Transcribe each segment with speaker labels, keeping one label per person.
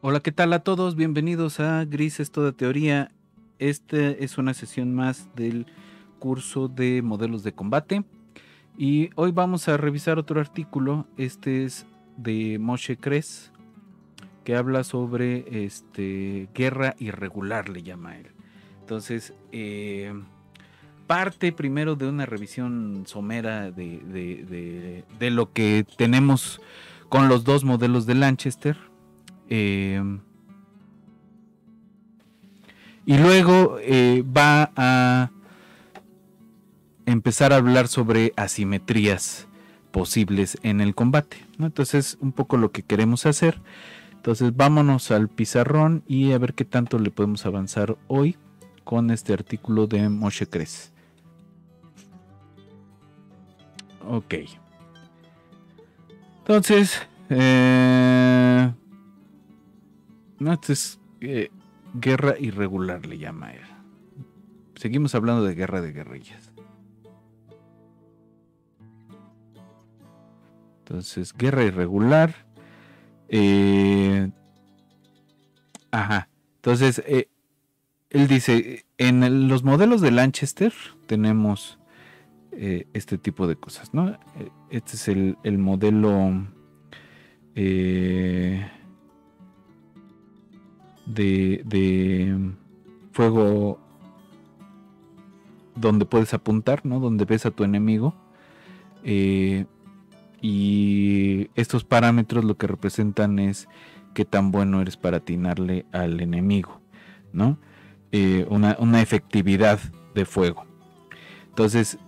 Speaker 1: Hola, ¿qué tal a todos? Bienvenidos a Grises Toda Teoría. Esta es una sesión más del curso de modelos de combate. Y hoy vamos a revisar otro artículo. Este es de Moshe Kres, que habla sobre este, guerra irregular, le llama él. Entonces, eh, parte primero de una revisión somera de, de lo que tenemos con los dos modelos de Lanchester eh, y luego eh, va a empezar a hablar sobre asimetrías posibles en el combate. Entonces, un poco lo que queremos hacer. Entonces, vámonos al pizarrón y a ver qué tanto le podemos avanzar hoy con este artículo de Moshe Cres. Ok. Entonces, eh, no, esto es eh, guerra irregular, le llama él. Seguimos hablando de guerra de guerrillas. Entonces, guerra irregular. Eh, ajá. Entonces, eh, él dice, en los modelos de Lanchester tenemos este tipo de cosas, ¿no? Este es el, el modelo... de, fuego donde puedes apuntar, ¿no? Donde ves a tu enemigo. Eh, y estos parámetros lo que representan es qué tan bueno eres para atinarle al enemigo, ¿no? Eh, una, una, efectividad de fuego. Entonces,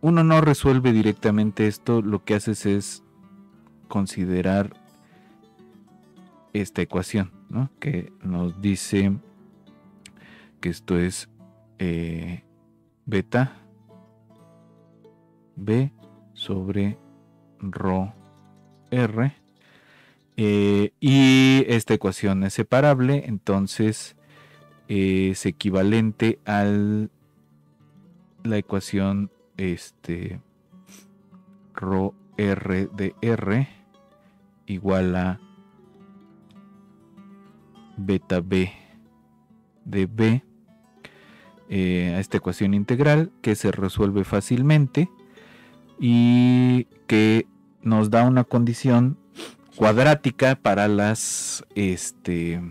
Speaker 1: uno no resuelve directamente esto, lo que haces es considerar esta ecuación, ¿no? que nos dice que esto es eh, beta b sobre rho r eh, y esta ecuación es separable entonces es equivalente a la ecuación este rho r de r igual a beta b de b eh, a esta ecuación integral que se resuelve fácilmente y que nos da una condición cuadrática para las este,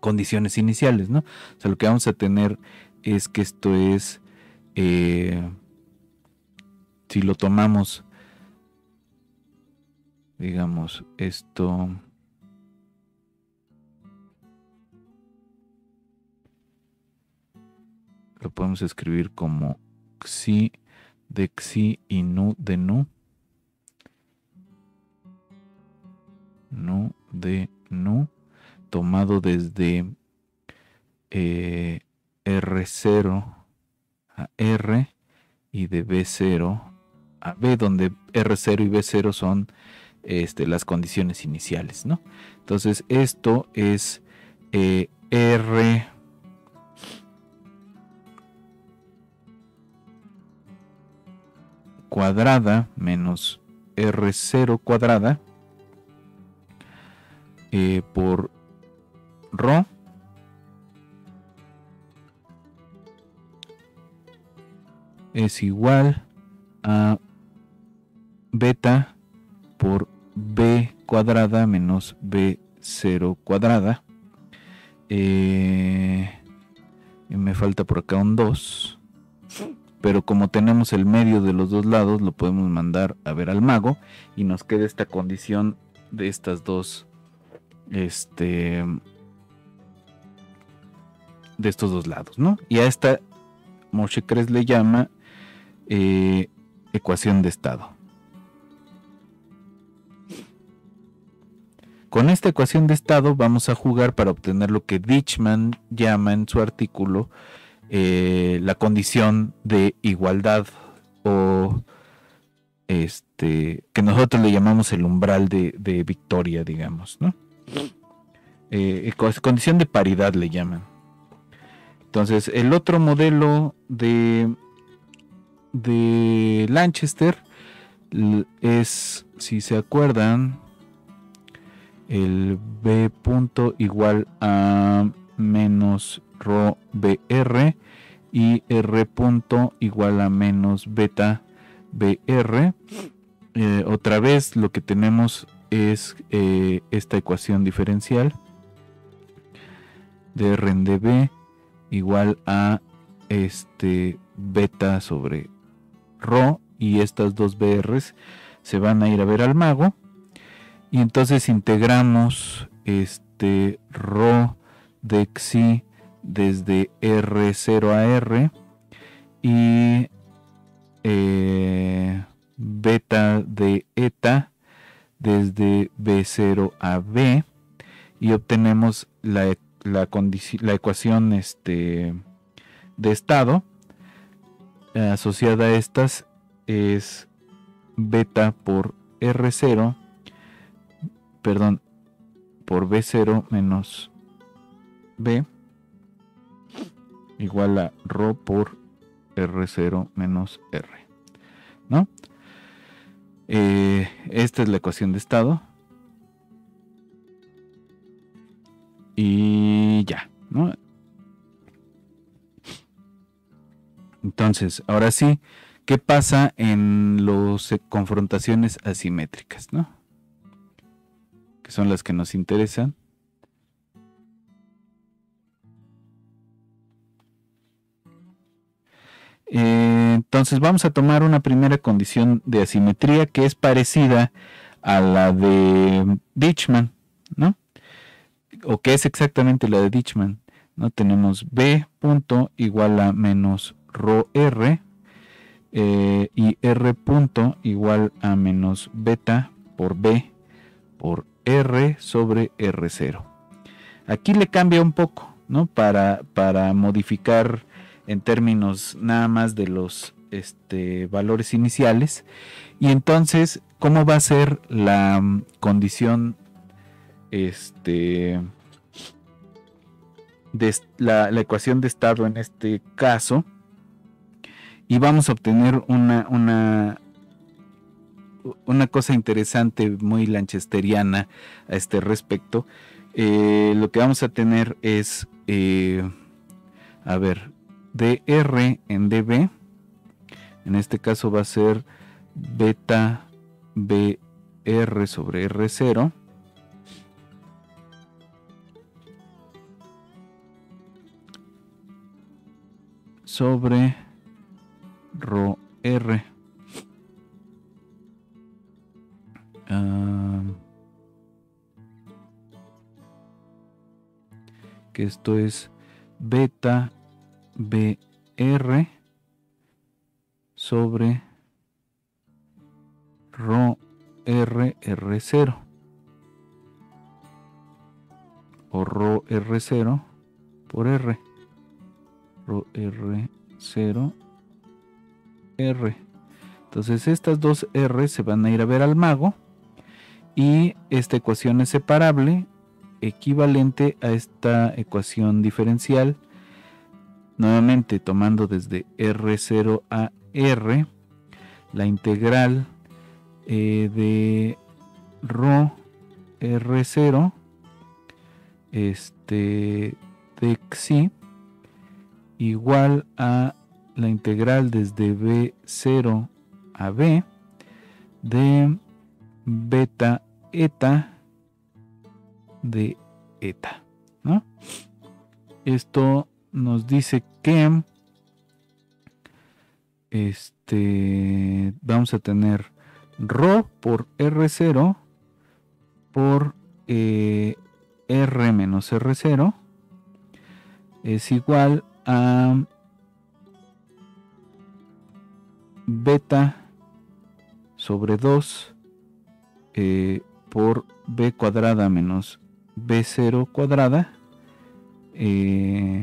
Speaker 1: condiciones iniciales, ¿no? O sea, lo que vamos a tener es que esto es, eh, si lo tomamos, digamos, esto lo podemos escribir como xi de xi y nu de nu. Nu de nu, tomado desde eh, R0 a R y de B0 a B, donde R0 y B0 son este, las condiciones iniciales, ¿no? Entonces esto es eh, R cuadrada menos R0 cuadrada eh, por Rho es igual a beta por B cuadrada menos B0 cuadrada. Eh, me falta por acá un 2 pero como tenemos el medio de los dos lados, lo podemos mandar a ver al mago y nos queda esta condición de estas dos, este, de estos dos lados, ¿no? Y a esta Moshe Kres le llama eh, ecuación de estado. Con esta ecuación de estado vamos a jugar para obtener lo que Ditchman llama en su artículo eh, la condición de igualdad o este que nosotros le llamamos el umbral de, victoria, digamos, ¿no? Eh, condición de paridad le llaman. Entonces, el otro modelo de, de Lanchester es, si se acuerdan, el B punto igual a menos BR y R punto igual a menos beta BR. Eh, otra vez lo que tenemos es eh, esta ecuación diferencial de R en dB igual a este beta sobre rho y estas dos BRs se van a ir a ver al mago y entonces integramos este rho de xi desde R0 a R y eh, beta de eta desde B0 a B y obtenemos la, la, la ecuación este, de estado eh, asociada a estas es beta por R0 perdón por B0 menos B igual a ρ por R0 menos R ¿no? Eh, esta es la ecuación de estado. Y ya, ¿no? Entonces, ahora sí, ¿qué pasa en las confrontaciones asimétricas, ¿no? Que son las que nos interesan. Eh, entonces vamos a tomar una primera condición de asimetría que es parecida a la de Ditchman, ¿no? O que es exactamente la de Ditchman, ¿no? Tenemos B punto igual a menos rho R eh, y R punto igual a menos beta por B por R sobre R0. Aquí le cambia un poco, ¿no? Para, para modificar en términos nada más de los este, valores iniciales. Y entonces, ¿cómo va a ser la mm, condición este, de la, ecuación de estado en este caso? Y vamos a obtener una, una, una cosa interesante, muy lanchesteriana a este respecto. Eh, lo que vamos a tener es, eh, a ver, dr en db, en este caso va a ser beta br sobre r0 sobre rho r. Ah, que esto es beta BR sobre Rho R R0 o Rho R0 por R. Rho R0 R. Entonces estas dos R se van a ir a ver al mago y esta ecuación es separable equivalente a esta ecuación diferencial Nuevamente tomando desde R0 a R la integral eh, de ρ R0 este, de xi igual a la integral desde B0 a B de beta eta de eta. ¿no? Esto nos dice que este vamos a tener ρ por R0 por eh, R menos R0 es igual a beta sobre 2 eh, por b cuadrada menos b0 cuadrada eh,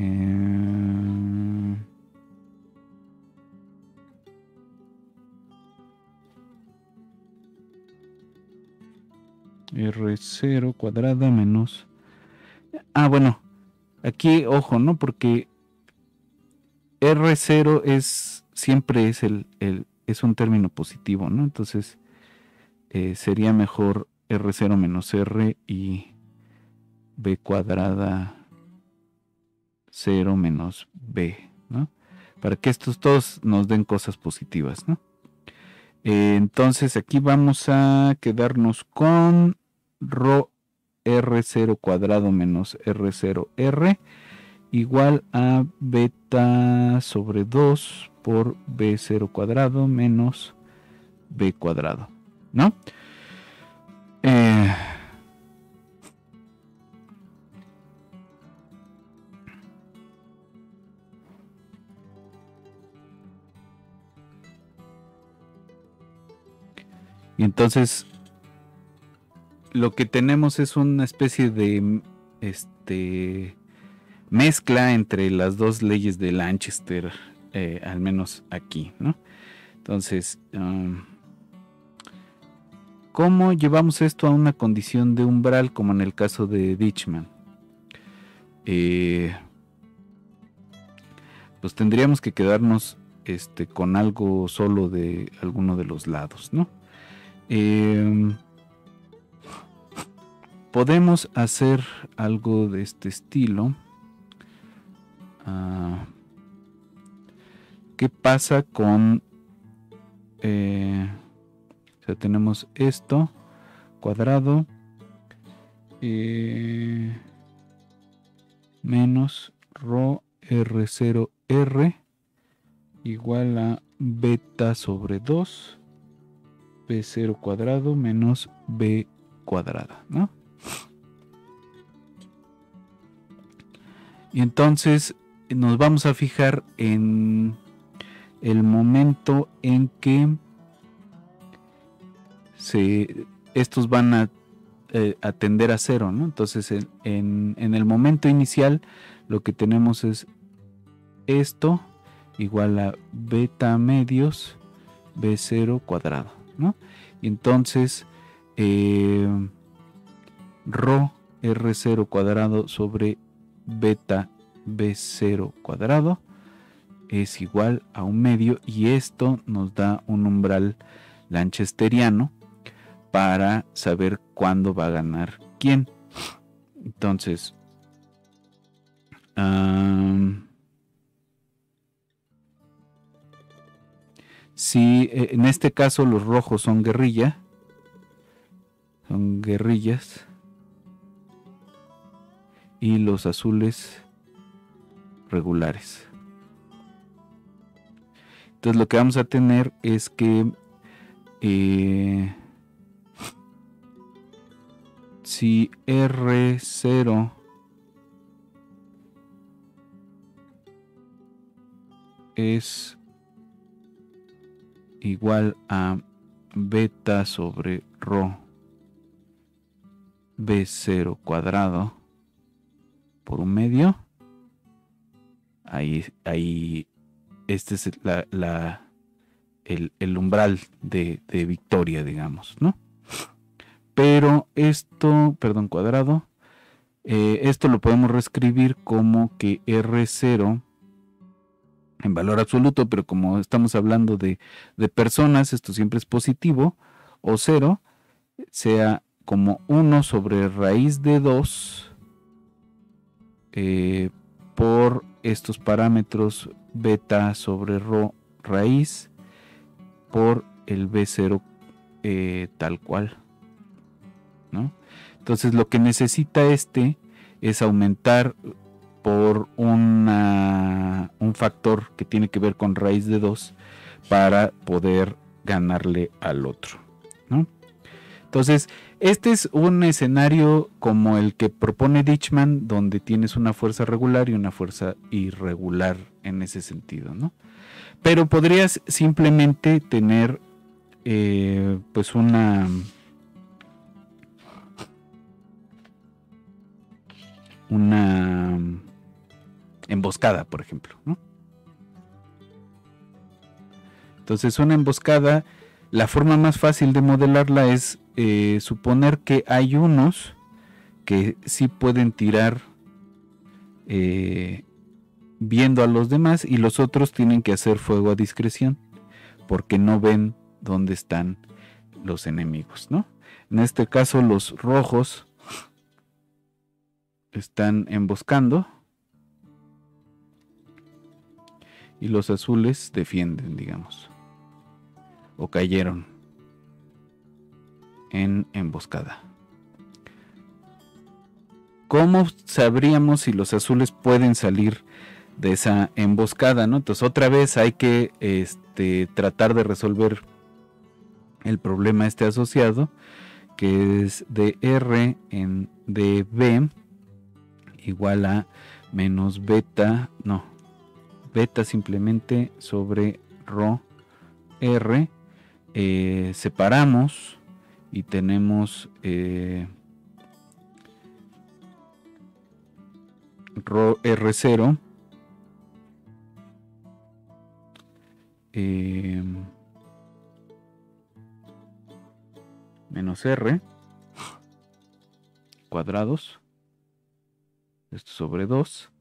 Speaker 1: R0 cuadrada menos... Ah, bueno, aquí ojo, ¿no? Porque R0 es siempre es el, es un término positivo, ¿no? Entonces eh, sería mejor R0 menos R y B cuadrada 0 menos B, ¿no? Para que estos todos nos den cosas positivas, ¿no? Eh, entonces aquí vamos a quedarnos con Rho R0 cuadrado menos R0R igual a beta sobre 2 por B0 cuadrado menos B cuadrado, ¿no? Eh, entonces lo que tenemos es una especie de este mezcla entre las dos leyes de Lanchester, eh, al menos aquí, ¿no? Entonces, ¿cómo llevamos esto a una condición de umbral como en el caso de Ditchman? Eh, pues tendríamos que quedarnos este, con algo solo de alguno de los lados, ¿no? Eh, podemos hacer algo de este estilo. Ah, ¿Qué pasa con... Eh, o tenemos esto cuadrado eh, menos rho r0r igual a beta sobre 2 b0 cuadrado menos b cuadrada, ¿no? Y entonces nos vamos a fijar en el momento en que estos van a, eh, tender a cero, ¿no? Entonces en, en, el momento inicial lo que tenemos es esto igual a beta medios b0 cuadrado, ¿no? Y entonces eh, rho r0 cuadrado sobre beta b0 cuadrado es igual a un medio y esto nos da un umbral lanchesteriano para saber cuándo va a ganar quién. Entonces, si eh, en este caso los rojos son guerrilla, son guerrillas, y los azules regulares. Entonces lo que vamos a tener es que eh, si R0 es igual a beta sobre rho B0 cuadrado por un medio. Ahí, ahí, este es la, el, umbral de, victoria, digamos, ¿no? Pero esto, perdón, cuadrado, eh, esto lo podemos reescribir como que R0 en valor absoluto, pero como estamos hablando de, de personas, esto siempre es positivo, o 0, sea como 1 sobre raíz de 2 eh, por estos parámetros beta sobre rho raíz por el B0 eh, tal cual. ¿no? Entonces lo que necesita este es aumentar por una, un factor que tiene que ver con raíz de 2 para poder ganarle al otro. ¿no? Entonces, este es un escenario como el que propone Ditchman, donde tienes una fuerza regular y una fuerza irregular en ese sentido, ¿no? Pero podrías simplemente tener, eh, pues, una una emboscada, por ejemplo. Entonces, una emboscada, la forma más fácil de modelarla es eh, suponer que hay unos que sí pueden tirar eh, viendo a los demás y los otros tienen que hacer fuego a discreción. porque no ven dónde están los enemigos, ¿no? En este caso los rojos están emboscando y los azules defienden, digamos, o cayeron en emboscada. ¿Cómo sabríamos si los azules pueden salir de esa emboscada? ¿no? Entonces otra vez hay que este, tratar de resolver el problema este asociado, que es de R en dB igual a menos beta, no, beta simplemente sobre rho R. Eh, separamos y tenemos eh, R0 eh, menos R cuadrados esto sobre 2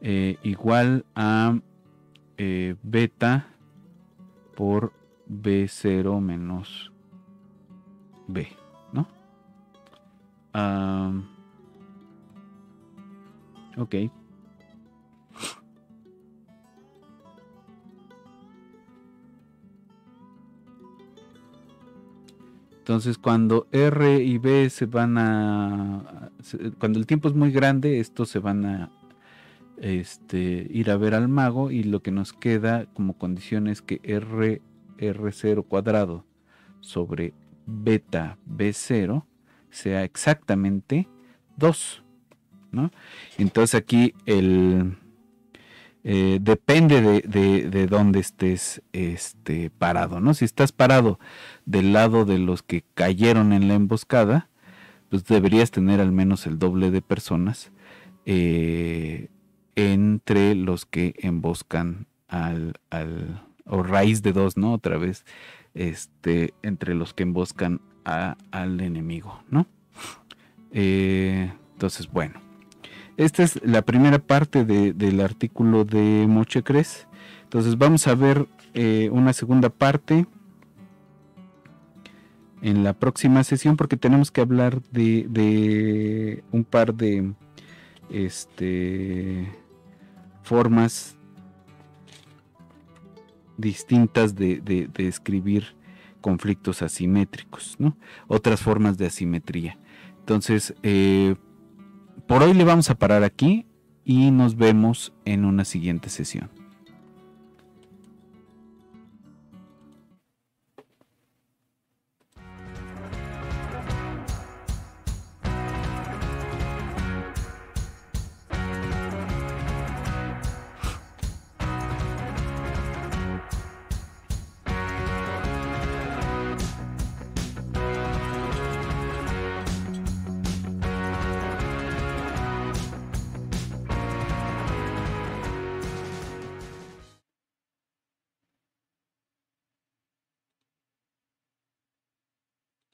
Speaker 1: eh, igual a eh, beta por B0 menos B, ¿no? ok. Entonces cuando R y B se van a... Cuando el tiempo es muy grande, estos se van a este, ir a ver al mago y lo que nos queda como condición es que R, R0 cuadrado sobre beta B0 sea exactamente 2. ¿no? Entonces aquí el, eh, depende de, de, dónde estés este, parado. ¿no? Si estás parado del lado de los que cayeron en la emboscada, pues deberías tener al menos el doble de personas. Eh, entre los que emboscan al, al o raíz de dos, ¿no? Otra vez, este, entre los que emboscan al enemigo, ¿no? Eh, entonces, bueno, esta es la primera parte del artículo de Mochecres. Entonces, vamos a ver eh, una segunda parte en la próxima sesión porque tenemos que hablar de, de un par de este formas distintas de, escribir conflictos asimétricos, ¿no? Otras formas de asimetría. Entonces, eh, por hoy le vamos a parar aquí y nos vemos en una siguiente sesión.